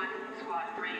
1, Squad 3,